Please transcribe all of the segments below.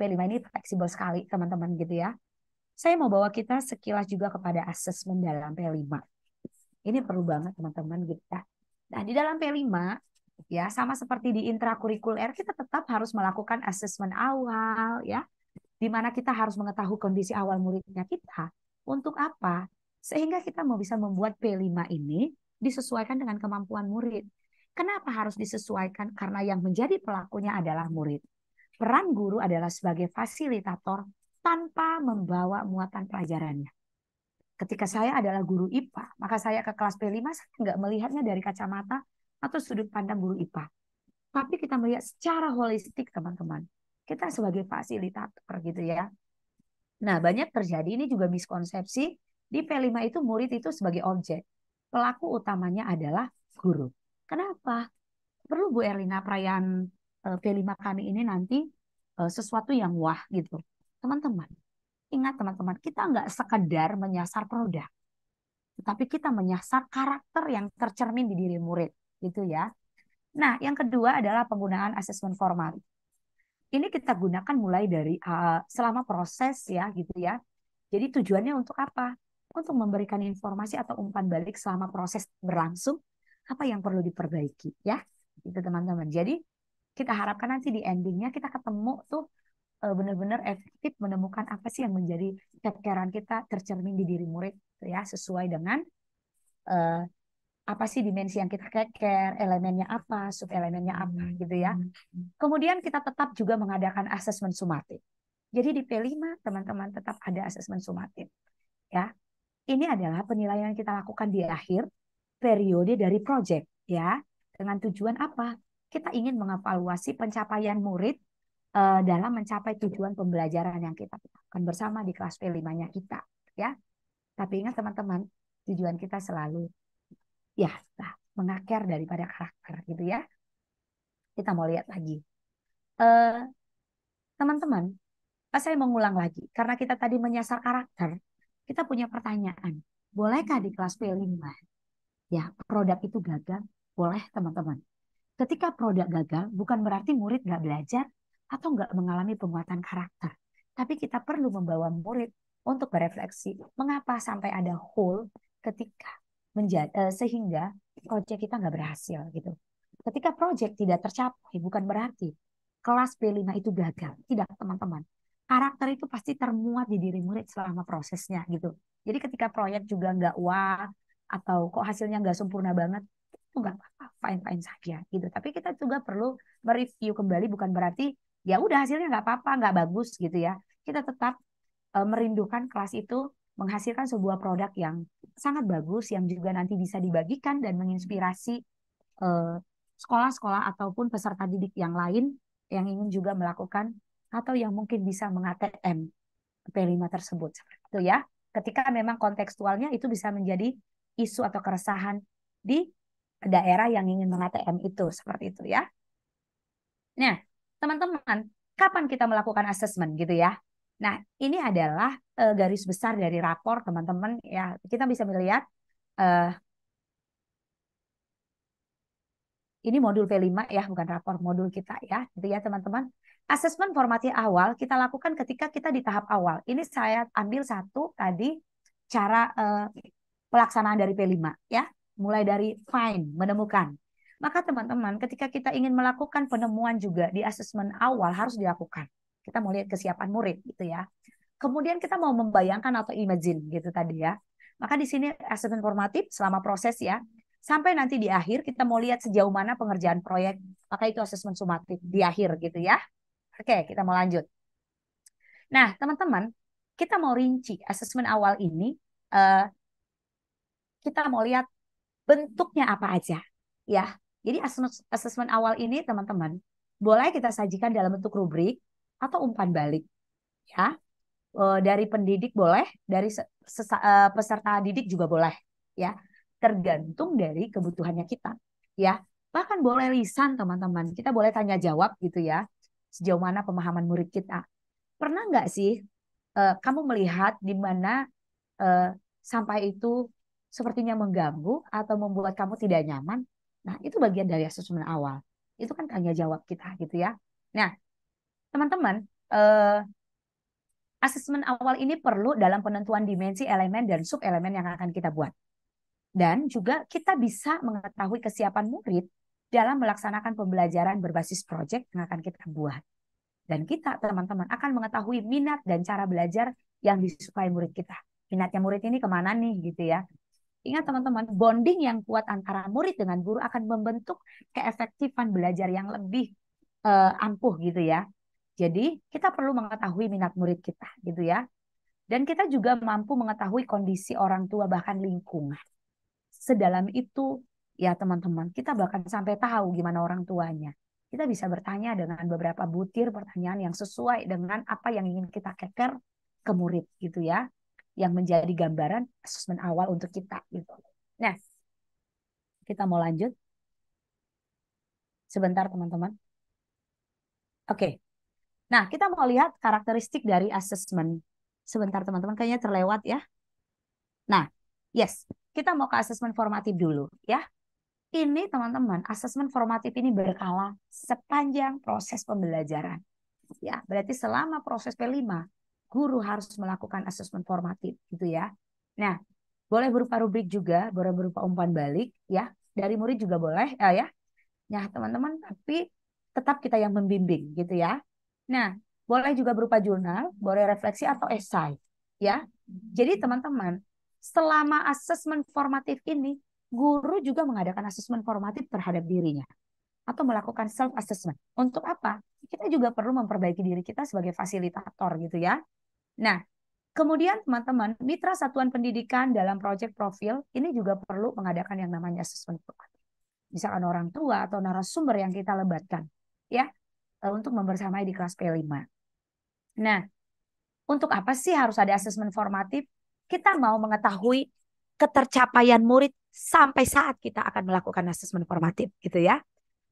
P5 ini fleksibel sekali teman-teman gitu ya. Saya mau bawa kita sekilas juga kepada asesmen dalam P5. Ini perlu banget teman-teman gitu ya. Nah, di dalam P5 ya sama seperti di intrakurikuler kita tetap harus melakukan asesmen awal ya. Di mana kita harus mengetahui kondisi awal muridnya kita. Untuk apa? Sehingga kita mau bisa membuat P5 ini disesuaikan dengan kemampuan murid. Kenapa harus disesuaikan? Karena yang menjadi pelakunya adalah murid. Peran guru adalah sebagai fasilitator tanpa membawa muatan pelajarannya. Ketika saya adalah guru IPA, maka saya ke kelas P5 saya nggak melihatnya dari kacamata atau sudut pandang guru IPA. Tapi kita melihat secara holistik teman-teman. Kita sebagai fasilitator gitu ya. Nah banyak terjadi ini juga miskonsepsi di P5 itu murid itu sebagai objek. Pelaku utamanya adalah guru. Kenapa? Perlu Bu Erlina perayaan eh, P5 kami ini nanti eh, sesuatu yang wah gitu. Teman-teman, ingat teman-teman, kita nggak sekedar menyasar produk, tetapi kita menyasar karakter yang tercermin di diri murid, gitu ya. Nah, yang kedua adalah penggunaan asesmen formal. Ini kita gunakan mulai dari uh, selama proses ya, gitu ya. Jadi tujuannya untuk apa? Untuk memberikan informasi atau umpan balik selama proses berlangsung, apa yang perlu diperbaiki ya, itu teman-teman. Jadi kita harapkan nanti di endingnya kita ketemu tuh uh, benar-benar efektif menemukan apa sih yang menjadi kekeran kita tercermin di diri murid ya sesuai dengan uh, apa sih dimensi yang kita keker, elemennya apa, sub elemennya apa hmm. gitu ya. Kemudian kita tetap juga mengadakan asesmen sumatif. Jadi di P5 teman-teman tetap ada asesmen sumatif. Ya. Ini adalah penilaian yang kita lakukan di akhir periode dari proyek ya. Dengan tujuan apa? Kita ingin mengevaluasi pencapaian murid uh, dalam mencapai tujuan pembelajaran yang kita lakukan bersama di kelas P5-nya kita ya. Tapi ingat teman-teman, tujuan kita selalu ya mengakar daripada karakter gitu ya. Kita mau lihat lagi. Uh, teman-teman, saya mengulang lagi karena kita tadi menyasar karakter, kita punya pertanyaan. Bolehkah di kelas P5 ya produk itu gagal? Boleh teman-teman. Ketika produk gagal bukan berarti murid nggak belajar, atau nggak mengalami penguatan karakter. Tapi kita perlu membawa murid untuk berefleksi mengapa sampai ada hole ketika menjadi uh, sehingga proyek kita nggak berhasil gitu. Ketika proyek tidak tercapai bukan berarti kelas P5 itu gagal. Tidak teman-teman. Karakter itu pasti termuat di diri murid selama prosesnya gitu. Jadi ketika proyek juga nggak wah atau kok hasilnya nggak sempurna banget, nggak apa-apa, fine-fine saja gitu. Tapi kita juga perlu mereview kembali bukan berarti ya udah hasilnya nggak apa-apa nggak bagus gitu ya kita tetap uh, merindukan kelas itu menghasilkan sebuah produk yang sangat bagus yang juga nanti bisa dibagikan dan menginspirasi sekolah sekolah-sekolah ataupun peserta didik yang lain yang ingin juga melakukan atau yang mungkin bisa mengatm P5 tersebut seperti itu ya. Ketika memang kontekstualnya itu bisa menjadi isu atau keresahan di daerah yang ingin mengatm itu seperti itu ya. Nah, teman-teman, kapan kita melakukan asesmen gitu ya? Nah, ini adalah uh, garis besar dari rapor teman-teman ya. Kita bisa melihat uh, ini modul V5 ya, bukan rapor modul kita ya, gitu ya teman-teman. Asesmen formatif awal kita lakukan ketika kita di tahap awal. Ini saya ambil satu tadi cara uh, pelaksanaan dari P5 ya, mulai dari find, menemukan. Maka teman-teman, ketika kita ingin melakukan penemuan juga di asesmen awal harus dilakukan. Kita mau lihat kesiapan murid gitu ya. Kemudian kita mau membayangkan atau imagine gitu tadi ya. Maka di sini asesmen formatif selama proses ya. Sampai nanti di akhir kita mau lihat sejauh mana pengerjaan proyek. Maka itu asesmen sumatif di akhir gitu ya. Oke, kita mau lanjut. Nah, teman-teman, kita mau rinci asesmen awal ini. Uh, kita mau lihat bentuknya apa aja ya jadi asesmen awal ini teman-teman boleh kita sajikan dalam bentuk rubrik atau umpan balik. Ya. Eh, dari pendidik boleh, dari eh, peserta didik juga boleh, ya. Tergantung dari kebutuhannya kita, ya. Bahkan boleh lisan teman-teman. Kita boleh tanya jawab gitu ya. Sejauh mana pemahaman murid kita. Pernah nggak sih uh, kamu melihat di mana sampai itu sepertinya mengganggu atau membuat kamu tidak nyaman? Nah, itu bagian dari asesmen awal. Itu kan tanya jawab kita gitu ya. Nah, teman-teman, uh, asesmen awal ini perlu dalam penentuan dimensi elemen dan sub elemen yang akan kita buat. Dan juga kita bisa mengetahui kesiapan murid dalam melaksanakan pembelajaran berbasis proyek yang akan kita buat. Dan kita, teman-teman, akan mengetahui minat dan cara belajar yang disukai murid kita. Minatnya murid ini ke mana nih gitu ya. Ingat teman-teman, bonding yang kuat antara murid dengan guru akan membentuk keefektifan belajar yang lebih uh, ampuh gitu ya. Jadi kita perlu mengetahui minat murid kita gitu ya. Dan kita juga mampu mengetahui kondisi orang tua bahkan lingkungan. Sedalam itu ya teman-teman, kita bahkan sampai tahu gimana orang tuanya kita bisa bertanya dengan beberapa butir pertanyaan yang sesuai dengan apa yang ingin kita keker ke murid gitu ya yang menjadi gambaran asesmen awal untuk kita gitu. Nah, kita mau lanjut. Sebentar teman-teman. Oke. Nah, kita mau lihat karakteristik dari asesmen. Sebentar teman-teman, kayaknya terlewat ya. Nah, yes, kita mau ke asesmen formatif dulu ya. Ini teman-teman, asesmen formatif ini berkala sepanjang proses pembelajaran. Ya, berarti selama proses P5, guru harus melakukan asesmen formatif gitu ya. Nah, boleh berupa rubrik juga, boleh berupa umpan balik ya. Dari murid juga boleh ya ya. Nah, teman-teman, tapi tetap kita yang membimbing gitu ya. Nah, boleh juga berupa jurnal, boleh refleksi atau esai ya. Jadi teman-teman, selama asesmen formatif ini guru juga mengadakan asesmen formatif terhadap dirinya atau melakukan self assessment. Untuk apa? Kita juga perlu memperbaiki diri kita sebagai fasilitator gitu ya. Nah, kemudian teman-teman, mitra satuan pendidikan dalam proyek profil ini juga perlu mengadakan yang namanya asesmen formatif. Misalkan orang tua atau narasumber yang kita lebatkan ya eh, untuk membersamai di kelas P5. Nah, untuk apa sih harus ada asesmen formatif? Kita mau mengetahui ketercapaian murid sampai saat kita akan melakukan asesmen formatif gitu ya.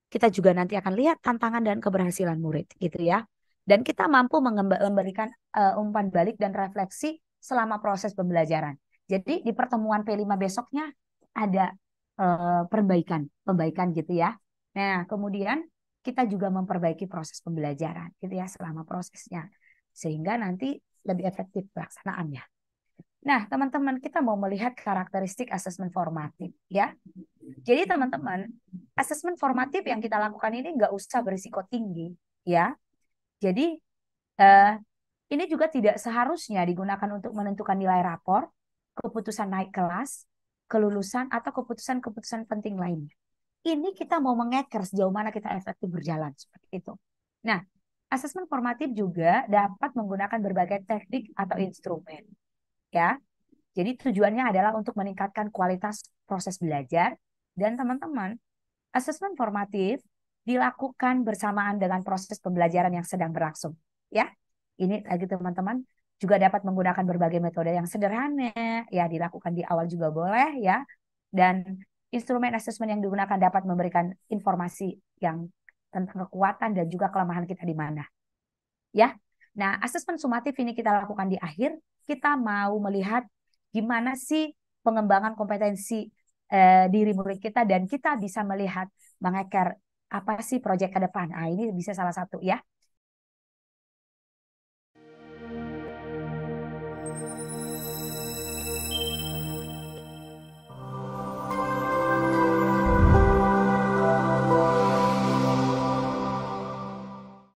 Kita juga nanti akan lihat tantangan dan keberhasilan murid gitu ya. Dan kita mampu memberikan uh, umpan balik dan refleksi selama proses pembelajaran. Jadi di pertemuan P5 besoknya ada uh, perbaikan, perbaikan gitu ya. Nah, kemudian kita juga memperbaiki proses pembelajaran gitu ya selama prosesnya sehingga nanti lebih efektif pelaksanaannya. Nah, teman-teman, kita mau melihat karakteristik asesmen formatif, ya. Jadi, teman-teman, asesmen formatif yang kita lakukan ini nggak usah berisiko tinggi, ya. Jadi, eh, ini juga tidak seharusnya digunakan untuk menentukan nilai rapor, keputusan naik kelas, kelulusan, atau keputusan-keputusan penting lainnya. Ini kita mau mengeker sejauh mana kita efektif berjalan, seperti itu. Nah, asesmen formatif juga dapat menggunakan berbagai teknik atau instrumen ya. Jadi tujuannya adalah untuk meningkatkan kualitas proses belajar dan teman-teman, asesmen formatif dilakukan bersamaan dengan proses pembelajaran yang sedang berlangsung, ya. Ini lagi teman-teman juga dapat menggunakan berbagai metode yang sederhana, ya dilakukan di awal juga boleh, ya. Dan instrumen asesmen yang digunakan dapat memberikan informasi yang tentang kekuatan dan juga kelemahan kita di mana. Ya. Nah, asesmen sumatif ini kita lakukan di akhir kita mau melihat gimana sih pengembangan kompetensi eh, diri murid kita dan kita bisa melihat mengeker apa sih proyek ke depan. Ah ini bisa salah satu ya.